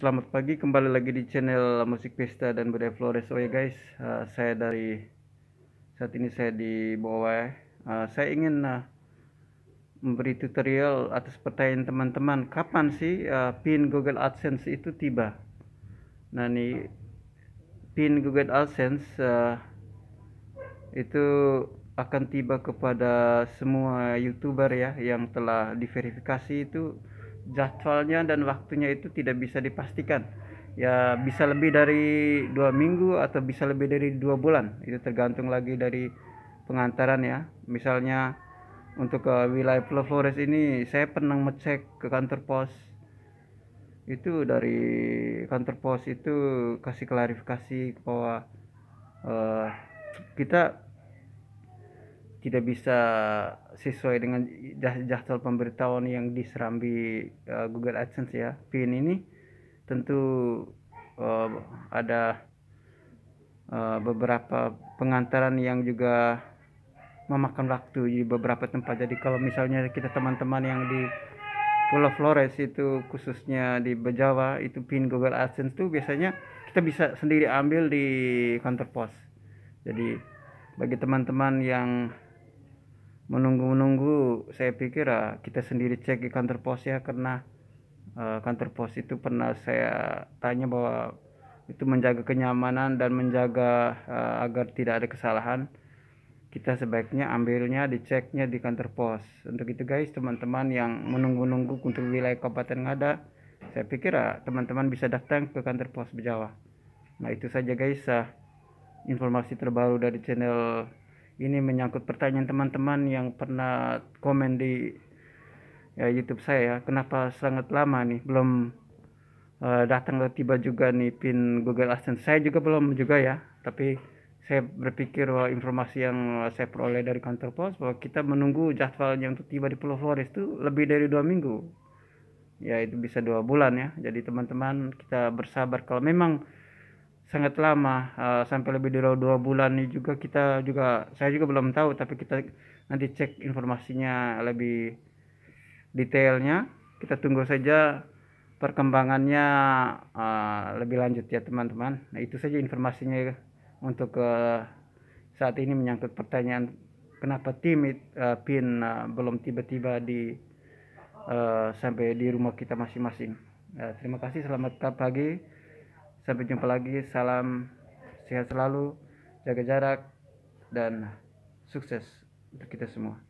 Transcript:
Selamat pagi, kembali lagi di channel Musik Pesta dan Budaya Flores. Oh ya guys, uh, saya dari saat ini saya di bawah. Uh, saya ingin uh, memberi tutorial atas pertanyaan teman-teman. Kapan sih uh, pin Google AdSense itu tiba? Nah nih pin Google AdSense uh, itu akan tiba kepada semua youtuber ya yang telah diverifikasi itu jadwalnya dan waktunya itu tidak bisa dipastikan. Ya bisa lebih dari dua minggu atau bisa lebih dari dua bulan. Itu tergantung lagi dari pengantaran ya. Misalnya untuk ke wilayah Pulau Flores ini saya pernah ngecek ke kantor pos. Itu dari kantor pos itu kasih klarifikasi bahwa uh, kita tidak bisa sesuai dengan jadwal pemberitahuan yang diserambi uh, Google AdSense ya. PIN ini tentu uh, ada uh, beberapa pengantaran yang juga memakan waktu di beberapa tempat. Jadi kalau misalnya kita teman-teman yang di Pulau Flores itu khususnya di Bejawa itu PIN Google AdSense itu biasanya kita bisa sendiri ambil di kantor pos. Jadi bagi teman-teman yang menunggu-menunggu saya pikir uh, kita sendiri cek di kantor pos ya karena uh, kantor pos itu pernah saya tanya bahwa itu menjaga kenyamanan dan menjaga uh, agar tidak ada kesalahan. Kita sebaiknya ambilnya diceknya di kantor pos. Untuk itu guys teman-teman yang menunggu-nunggu untuk wilayah kabupaten ngada saya pikir uh, teman-teman bisa datang ke kantor pos Bejawa. Nah itu saja guys uh, informasi terbaru dari channel ini menyangkut pertanyaan teman-teman yang pernah komen di ya, YouTube saya ya, kenapa sangat lama nih belum uh, datang tiba juga nih pin Google AdSense. Saya juga belum juga ya tapi saya berpikir bahwa informasi yang saya peroleh dari kantor pos bahwa kita menunggu jadwalnya untuk tiba di Pulau Flores itu lebih dari dua minggu. Ya itu bisa dua bulan ya. Jadi teman-teman kita bersabar. Kalau memang sangat lama uh, sampai lebih dari dua bulan ini juga kita juga saya juga belum tahu tapi kita nanti cek informasinya lebih detailnya. Kita tunggu saja perkembangannya uh, lebih lanjut ya teman-teman. Nah itu saja informasinya untuk uh, saat ini menyangkut pertanyaan kenapa tim uh, pin uh, belum tiba-tiba di uh, sampai di rumah kita masing-masing. Uh, terima kasih selamat pagi Sampai jumpa lagi. Salam sehat selalu, jaga jarak, dan sukses untuk kita semua.